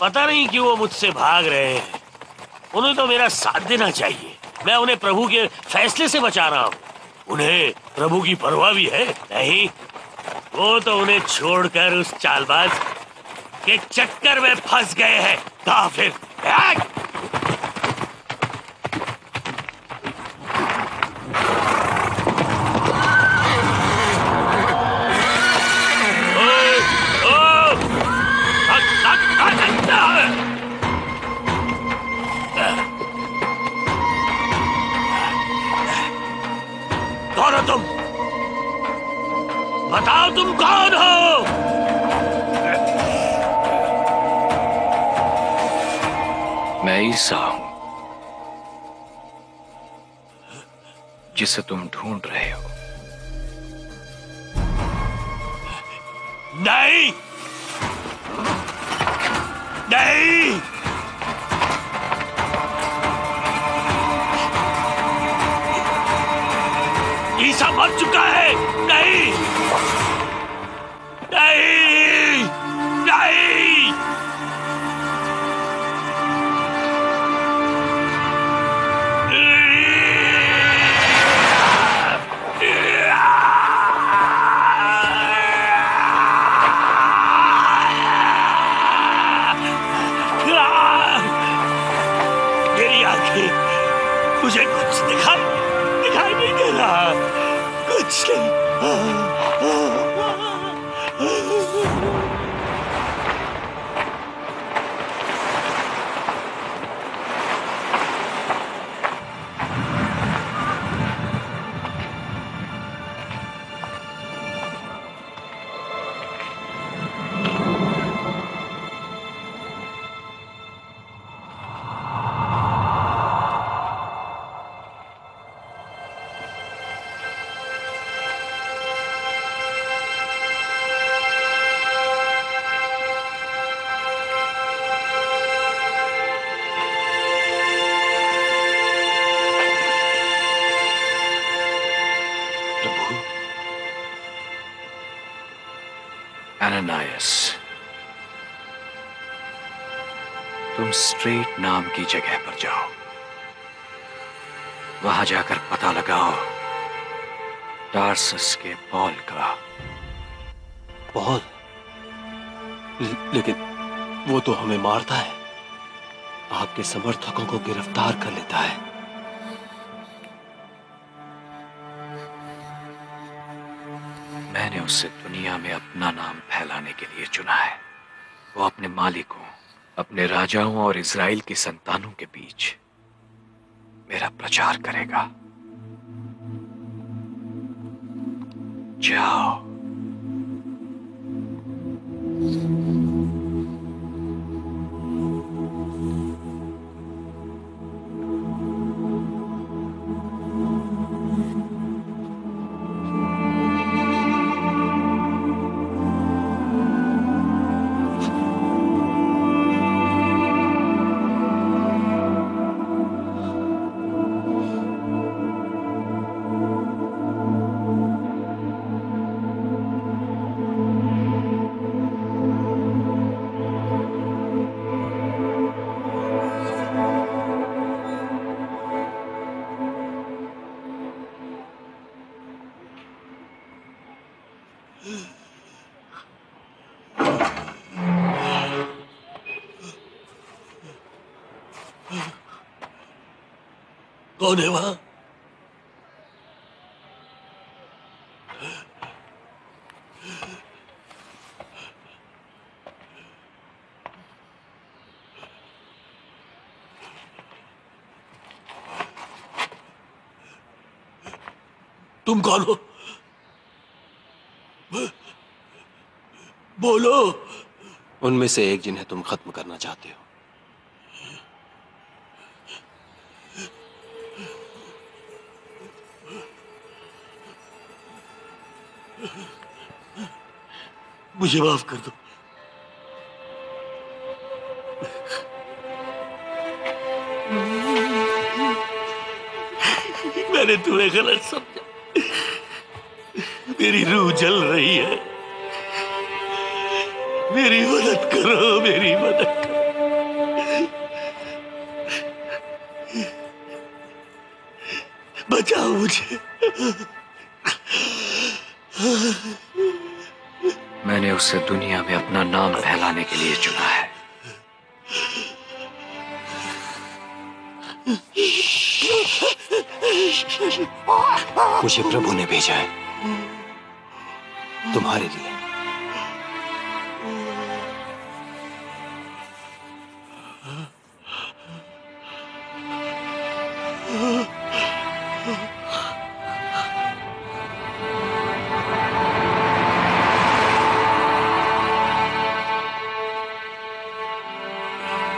पता नहीं कि वो मुझसे भाग रहे हैं। उन्हें तो मेरा साथ देना चाहिए। मैं उन्हें प्रभु के फैसले से बचा रहा हूँ। उन्हें प्रभु की परवाह भी है, नहीं? वो तो उन्हें छोड़कर उस चालबाज के चक्कर में फंस गए हैं। कहा तुम कौन हो? मैं ईसा हूँ जिसे तुम ढूंढ रहे हो। नहीं! नहीं! ईसा मर चुका है। मुझे कुछ दिखाई दिखाई नहीं दे रहा कुछ नहीं एनानायस तुम स्ट्रेट नाम की जगह पर जाओ। वहाँ जाकर पता लगाओ, टार्सस के पॉल का। पॉल? लेकिन वो तो हमें मारता है। आपके समर्थकों को गिरफ़्तार कर लेता है। उसे दुनिया में अपना नाम फैलाने के लिए चुना है। वो अपने मालिकों, अपने राजाओं और इज़राइल की संतानों के बीच मेरा प्रचार करेगा। जाओ। कौन है वहाँ? तुम कौन हो? बोलो। उनमें से एक जिन्हें तुम खत्म करना चाहते हो। मुझे माफ़ कर दो। मैंने तुम्हें गलत समझा। मेरी रूह जल रही है। मेरी मदद करो, मेरी मदद करो। बचाओ मुझे। मैंने उसे दुनिया में अपना नाम फैलाने के लिए चुना है। मुझे प्रभु ने भेजा है। तुम्हारे लिए।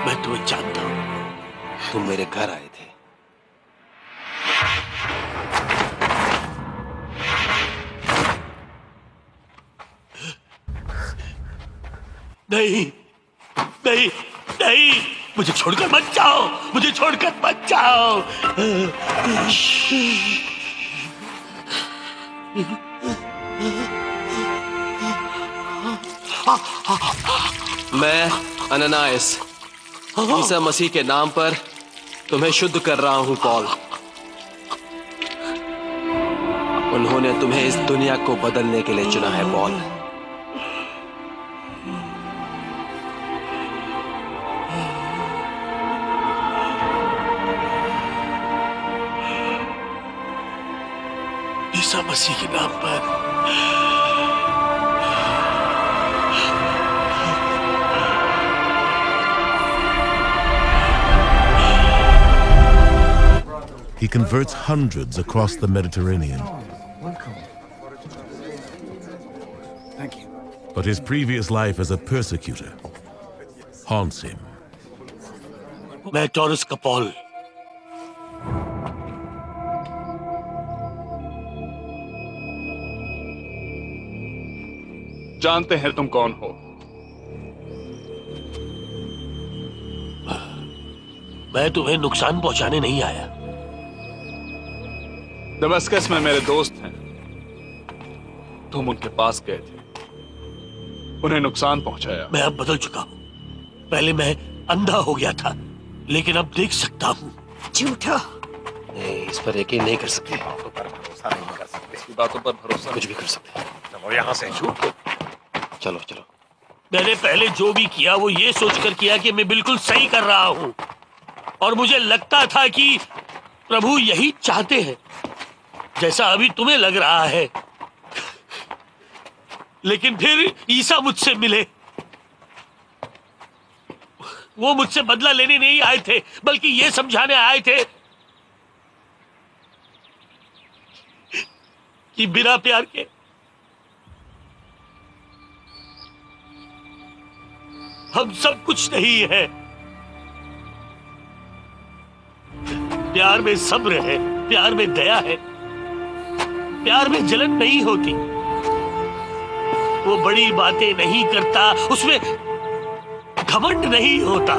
मैं तुम्हें जानता हूँ। तुम मेरे घर आए थे। नहीं नहीं नहीं, मुझे छोड़कर मत जाओ, मुझे छोड़कर मत जाओ। मैं अननायस ईसा मसीह के नाम पर तुम्हें शुद्ध कर रहा हूँ, पॉल। उन्होंने तुम्हें इस दुनिया को बदलने के लिए चुना है, Paul. He converts hundreds across the Mediterranean. Thank you. But his previous life as a persecutor haunts him. मैं टॉरस का पॉल जानते हैं तुम कौन हो मैं तुम्हें नुकसान पहुंचाने नहीं आया दमस्कस में मेरे दोस्त हैं। तुम उनके पास गए थे। उन्हें नुकसान पहुँचाया। मैं अब बदल चुका हूँ। पहले मैं अंधा हो गया था लेकिन अब देख सकता हूँ। झूठा। नहीं इस पर यकीन नहीं कर सकते। इसकी बातों पर भरोसा कुछ भी कर सकते हैं। और यहाँ से झूठ चलो चलो। मैंने पहले जो भी किया वो ये सोचकर किया कि मैं बिल्कुल सही कर रहा हूँ। और मुझे लगता था कि प्रभु यही चाहते हैं। जैसा अभी तुम्हें लग रहा है। लेकिन फिर ईसा मुझसे मिले। वो मुझसे बदला लेने नहीं आए थे, बल्कि ये समझाने आए थे कि बिना प्यार के हम सब कुछ नहीं है। प्यार में सब्र है, प्यार में दया है। प्यार में जलन नहीं होती। वो बड़ी बातें नहीं करता, उसमें घमंड नहीं होता।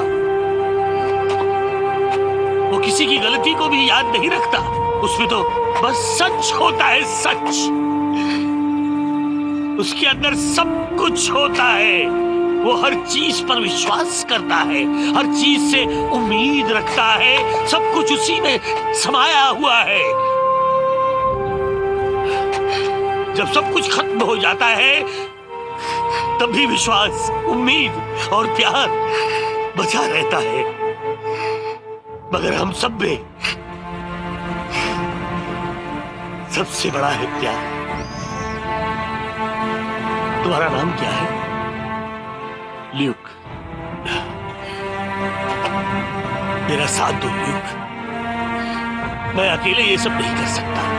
वो किसी की गलती को भी याद नहीं रखता। उसमें तो बस सच होता है, सच। उसके अंदर सब कुछ होता है। वो हर चीज़ पर विश्वास करता है, हर चीज़ से उम्मीद रखता है। सब कुछ उसी में समाया हुआ है। जब सब कुछ खत्म हो जाता है तब भी विश्वास उम्मीद और प्यार बचा रहता है। मगर हम सब में सबसे बड़ा है प्यार। तुम्हारा नाम क्या है? ल्यूक। मेरा साथ दो ल्यूक। मैं अकेले ये सब नहीं कर सकता।